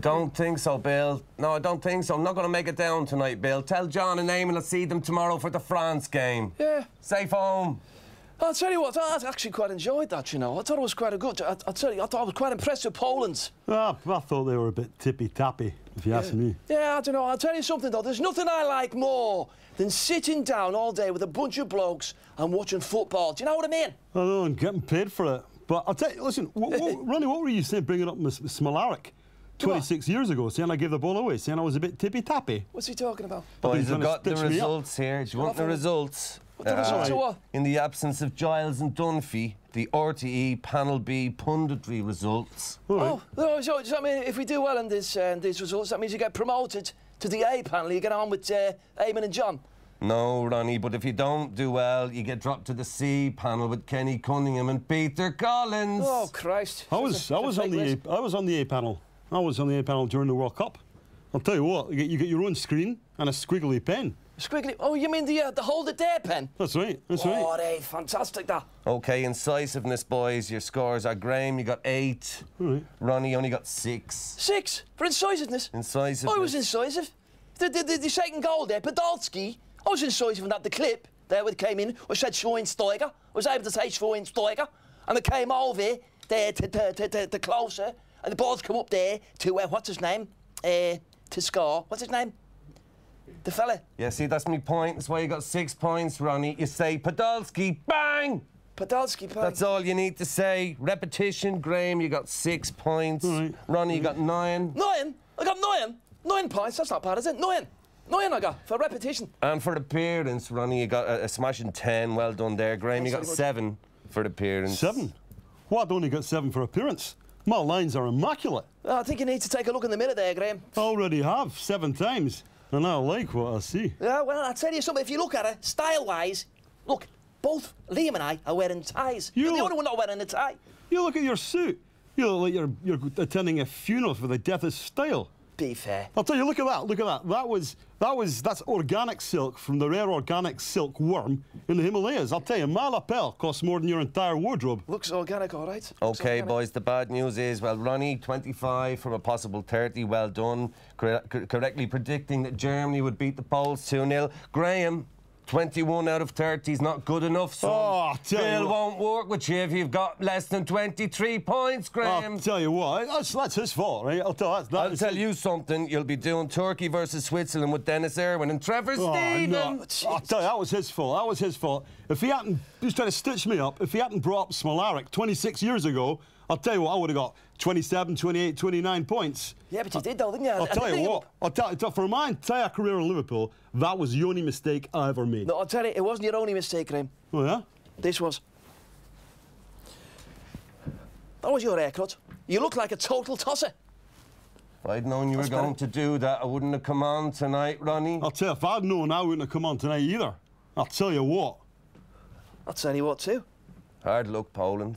Don't think so, Bill. No, I don't think so. I'm not going to make it down tonight, Bill. Tell John and Eamon I'll see them tomorrow for the France game. Yeah. Safe home. I'll tell you what, I actually quite enjoyed that, you know. I thought it was quite a good. I, I'll tell you, I thought I was quite impressed with Poland. Ah, I thought they were a bit tippy-tappy, if you ask me. Yeah, I don't know. I'll tell you something, though. There's nothing I like more than sitting down all day with a bunch of blokes and watching football. Do you know what I mean? I know, and getting paid for it. But I'll tell you, listen, what, what, Ronnie, what were you saying bringing up Miss Smolarek 26 years ago, saying I gave the ball away, saying I was a bit tippy-tappy? What's he talking about? Boys, he's I've got the stitch me up. results here. Do you want the results? What the results Uh, what? In the absence of Giles and Dunphy, the RTE Panel B punditry results. Oh, no, so does that mean if we do well in this, uh, in these results, that means you get promoted to the A panel, you get on with uh, Eamon and John? No, Ronnie, but if you don't do well, you get dropped to the C panel with Kenny Cunningham and Peter Collins. Oh, Christ. I was, a- I was on the, list. A, I was on the A panel. I was on the A panel during the World Cup. I'll tell you what, you get, you get your own screen and a squiggly pen. Squiggly. Oh, you mean the, uh, the hold it there pen? That's right. That's Oh, right. Oh, they fantastic, that. Okay, incisiveness, boys. Your scores are Graeme, you got eight. right. Ronnie only got six. Six for incisiveness. Incisiveness. I was incisive. The, the, the, the second goal there, Podolski, I was incisive in that the clip there when it came in, I said Schweinsteiger. I was able to say Schweinsteiger. And it came over there to, to, to, to, to closer, and the ball's come up there to, uh, what's his name? Uh, to score. What's his name? The fella. Yeah, see, that's my point. That's why you got six points, Ronnie. You say Podolski, bang! Podolski, pal. That's all you need to say. Repetition, Graeme, you got six points. right. Ronnie, you got nine. Nine? I got nine. Nine points. That's not bad, is it? Nine. Nine I got for repetition. And for appearance, Ronnie, you got a, a smashing 10. Well done there. Graeme, you got That's seven for appearance. Seven. Well, I'd only got seven for appearance. My lines are immaculate. Oh, I think you need to take a look in the mirror there, Graeme. I already have seven times, and I like what I see. Yeah, well, I'll tell you something. If you look at it, style-wise, look, both Liam and I are wearing ties. You You're the only one not wearing a tie. You look at your suit. You look like you're, you're attending a funeral for the death of style. Be fair. I'll tell you, look at that, look at that. That was, that was, that's organic silk from the rare organic silk worm in the Himalayas. I'll tell you, my lapel costs more than your entire wardrobe. Looks organic, all right. Looks Okay, organic. boys, the bad news is, well, Ronnie, 25 from a possible 30, well done. Cor- cor- correctly predicting that Germany would beat the Poles 2 0. Graeme, 21 out of 30 is not good enough, son. Oh, Bill won't work with you if you've got less than 23 points, Graeme. I'll tell you what, that's, that's his fault, right? I'll tell, that's, that I'll tell you something. You'll be doing Turkey versus Switzerland with Denis Irwin and Trevor Oh, Stevens. no. I'll tell you, that was his fault. That was his fault. If he hadn't, he was trying to stitch me up. If he hadn't brought up Smolarek 26 years ago, I'll tell you what, I would have got 27, 28, 29 points. Yeah, but you did, though, didn't you? I'll I tell you what, I'll tell you, for my entire career in Liverpool, that was the only mistake I ever made. No, I'll tell you, it wasn't your only mistake, Graeme. Oh, yeah? This was. That was your haircut. You look like a total tosser. If I'd known you were going better. to do that, I wouldn't have come on tonight, Ronnie. I'll tell you, if I'd known I wouldn't have come on tonight either. I'll tell you what. I'll tell you what, too. Hard luck, Poland.